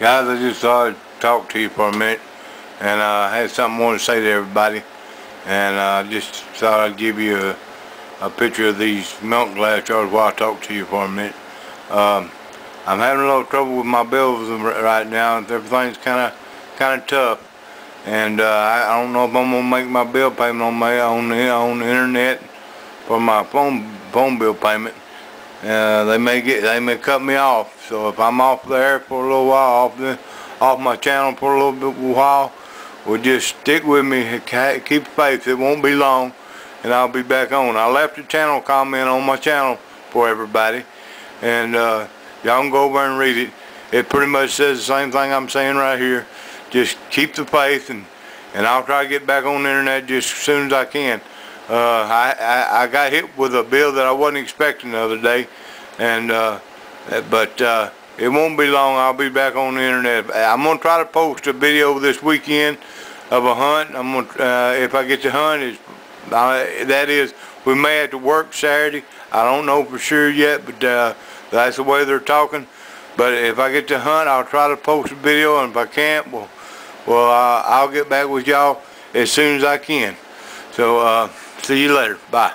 Guys, I just thought I'd talk to you for a minute, and uh, I had something I wanted to say to everybody, and I uh, just thought I'd give you a, a picture of these milk glass jars while I talk to you for a minute. Um, I'm having a little trouble with my bills right now, everything's kind of kind of tough, and uh, I, I don't know if I'm gonna make my bill payment on my on the on the internet for my phone phone bill payment. Uh, they may get they may cut me off. So if I'm off there for a little while, off the off my channel for a little bit while, well just stick with me. Keep faith. It won't be long, and I'll be back on. I left a channel comment on my channel for everybody, and uh, y'all can go over and read it. It pretty much says the same thing I'm saying right here. Just keep the faith, and and I'll try to get back on the internet just as soon as I can. Uh, I, I, I got hit with a bill that I wasn't expecting the other day, and uh, but uh, it won't be long. I'll be back on the internet. I'm gonna try to post a video this weekend of a hunt. I'm gonna uh, if I get to hunt, is that is we may have to work Saturday. I don't know for sure yet, but uh, that's the way they're talking. But if I get to hunt, I'll try to post a video, and if I can't, well, well, uh, I'll get back with y'all as soon as I can. So. See you later. Bye.